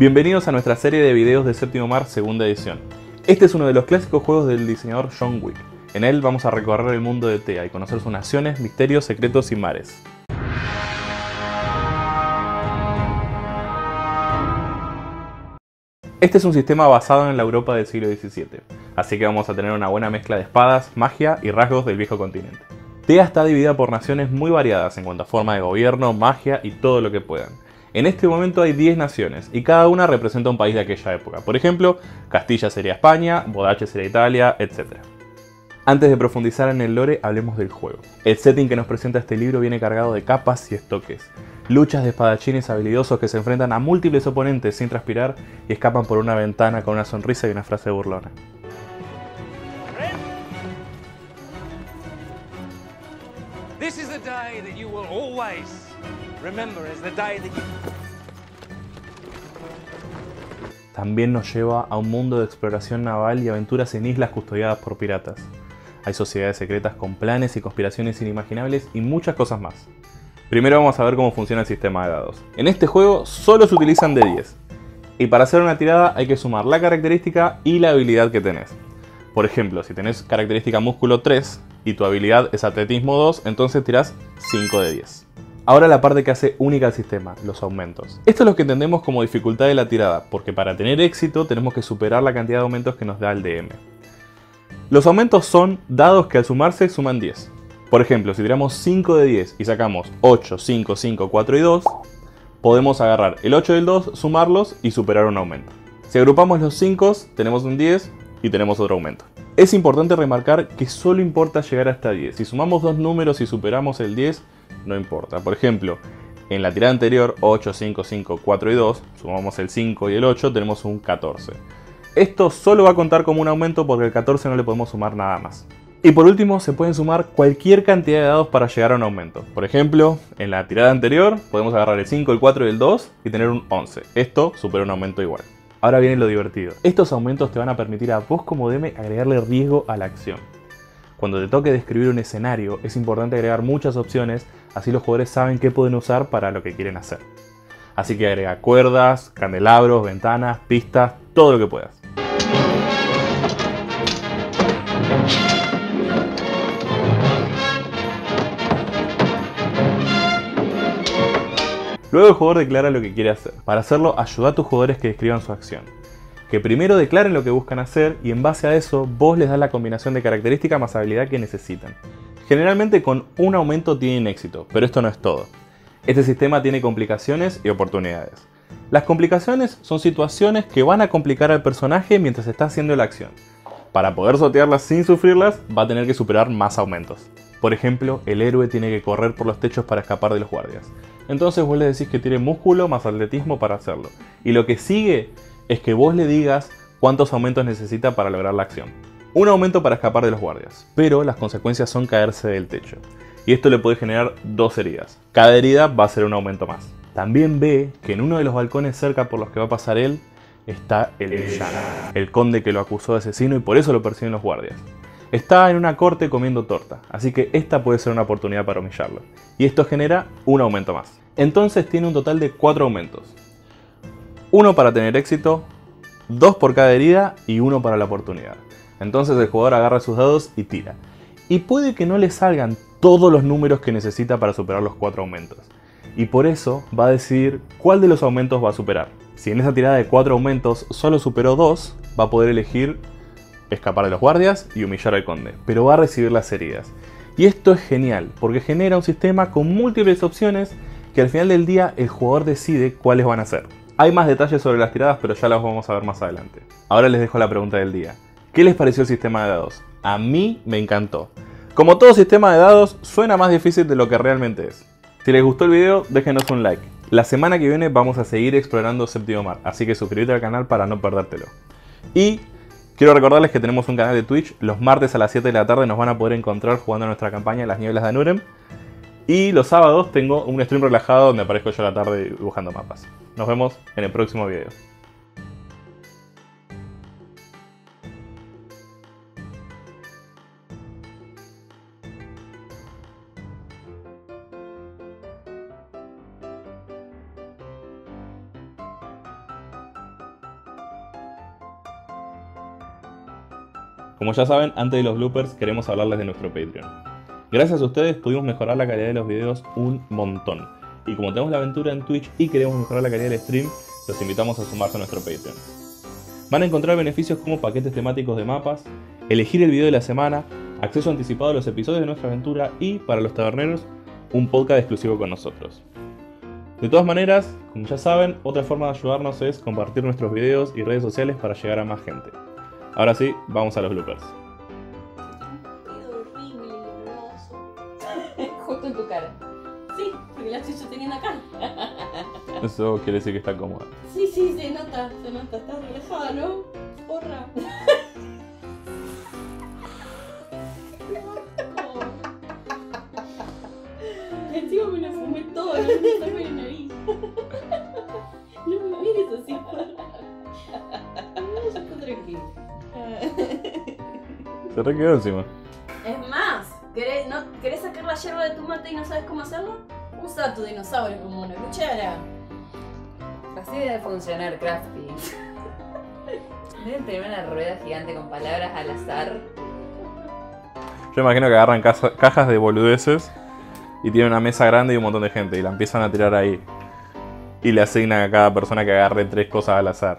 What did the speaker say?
Bienvenidos a nuestra serie de videos de Séptimo Mar, segunda edición. Este es uno de los clásicos juegos del diseñador John Wick. En él vamos a recorrer el mundo de TEA y conocer sus naciones, misterios, secretos y mares. Este es un sistema basado en la Europa del siglo XVII, así que vamos a tener una buena mezcla de espadas, magia y rasgos del viejo continente. TEA está dividida por naciones muy variadas en cuanto a forma de gobierno, magia y todo lo que puedan. En este momento hay 10 naciones y cada una representa un país de aquella época. Por ejemplo, Castilla sería España, Bodache sería Italia, etc. Antes de profundizar en el lore, hablemos del juego. El setting que nos presenta este libro viene cargado de capas y estoques, luchas de espadachines habilidosos que se enfrentan a múltiples oponentes sin transpirar y escapan por una ventana con una sonrisa y una frase burlona. This También nos lleva a un mundo de exploración naval y aventuras en islas custodiadas por piratas. Hay sociedades secretas con planes y conspiraciones inimaginables y muchas cosas más. Primero vamos a ver cómo funciona el sistema de dados. En este juego solo se utilizan de 10. Y para hacer una tirada hay que sumar la característica y la habilidad que tenés. Por ejemplo, si tenés característica músculo 3 y tu habilidad es atletismo 2, entonces tirás 5 de 10. Ahora la parte que hace única al sistema, los aumentos. Esto es lo que entendemos como dificultad de la tirada, porque para tener éxito tenemos que superar la cantidad de aumentos que nos da el DM. Los aumentos son dados que al sumarse suman 10. Por ejemplo, si tiramos 5 de 10 y sacamos 8, 5, 5, 4 y 2, podemos agarrar el 8 y el 2, sumarlos y superar un aumento. Si agrupamos los 5, tenemos un 10 y tenemos otro aumento. Es importante remarcar que solo importa llegar hasta 10. Si sumamos dos números y superamos el 10, no importa. Por ejemplo, en la tirada anterior, 8, 5, 5, 4 y 2, sumamos el 5 y el 8, tenemos un 14. Esto solo va a contar como un aumento porque el 14 no le podemos sumar nada más. Y por último, se pueden sumar cualquier cantidad de dados para llegar a un aumento. Por ejemplo, en la tirada anterior podemos agarrar el 5, el 4 y el 2 y tener un 11. Esto supera un aumento igual. Ahora viene lo divertido. Estos aumentos te van a permitir a vos como DM agregarle riesgo a la acción. Cuando te toque describir un escenario, es importante agregar muchas opciones, así los jugadores saben qué pueden usar para lo que quieren hacer. Así que agrega cuerdas, candelabros, ventanas, pistas, todo lo que puedas. Luego el jugador declara lo que quiere hacer. Para hacerlo, ayuda a tus jugadores que describan su acción. Que primero declaren lo que buscan hacer y en base a eso vos les das la combinación de característica más habilidad que necesitan. Generalmente con un aumento tienen éxito, pero esto no es todo. Este sistema tiene complicaciones y oportunidades. Las complicaciones son situaciones que van a complicar al personaje mientras está haciendo la acción. Para poder sortearlas sin sufrirlas, va a tener que superar más aumentos. Por ejemplo, el héroe tiene que correr por los techos para escapar de los guardias. Entonces vos le decís que tiene músculo más atletismo para hacerlo. Y lo que sigue es que vos le digas cuántos aumentos necesita para lograr la acción. Un aumento para escapar de los guardias, pero las consecuencias son caerse del techo. Y esto le puede generar dos heridas. Cada herida va a ser un aumento más. También ve que en uno de los balcones cerca por los que va a pasar él está el villano, el conde que lo acusó de asesino y por eso lo persiguen los guardias. Está en una corte comiendo torta, así que esta puede ser una oportunidad para humillarlo. Y esto genera un aumento más. Entonces tiene un total de 4 aumentos. Uno para tener éxito, dos por cada herida y uno para la oportunidad. Entonces el jugador agarra sus dados y tira. Y puede que no le salgan todos los números que necesita para superar los 4 aumentos. Y por eso va a decidir cuál de los aumentos va a superar. Si en esa tirada de 4 aumentos solo superó 2, va a poder elegir escapar de los guardias y humillar al conde, pero va a recibir las heridas. Y esto es genial, porque genera un sistema con múltiples opciones que al final del día el jugador decide cuáles van a ser. Hay más detalles sobre las tiradas, pero ya las vamos a ver más adelante. Ahora les dejo la pregunta del día. ¿Qué les pareció el sistema de dados? A mí me encantó. Como todo sistema de dados, suena más difícil de lo que realmente es. Si les gustó el video, déjenos un like. La semana que viene vamos a seguir explorando Séptimo Mar, así que suscríbete al canal para no perdértelo. Y quiero recordarles que tenemos un canal de Twitch, los martes a las 7 de la tarde nos van a poder encontrar jugando nuestra campaña Las Nieblas de Anurem. Y los sábados tengo un stream relajado donde aparezco yo a la tarde dibujando mapas. Nos vemos en el próximo video. Como ya saben, antes de los bloopers queremos hablarles de nuestro Patreon. Gracias a ustedes pudimos mejorar la calidad de los videos un montón. Y como tenemos la aventura en Twitch y queremos mejorar la calidad del stream, los invitamos a sumarse a nuestro Patreon. Van a encontrar beneficios como paquetes temáticos de mapas, elegir el video de la semana, acceso anticipado a los episodios de nuestra aventura y, para los taberneros, un podcast exclusivo con nosotros. De todas maneras, como ya saben, otra forma de ayudarnos es compartir nuestros videos y redes sociales para llegar a más gente. Ahora sí, vamos a los bloopers. Justo en tu cara. Sí, porque la estoy sosteniendo acá. Eso quiere decir que está cómoda. Sí, sí, se nota, se nota. Estás relajada, ¿no? Porra. Encima me lo fumé todo, no me saco la nariz. No me mires así, porra. No, yo estoy tranquila. Se re quedó encima. La yerba de tu mate y no sabes cómo hacerlo? Usa a tu dinosaurio como una cuchara. Así debe funcionar Crafty. Deben tener una rueda gigante con palabras al azar. Yo imagino que agarran cajas de boludeces y tienen una mesa grande y un montón de gente y la empiezan a tirar ahí. Y le asignan a cada persona que agarre tres cosas al azar.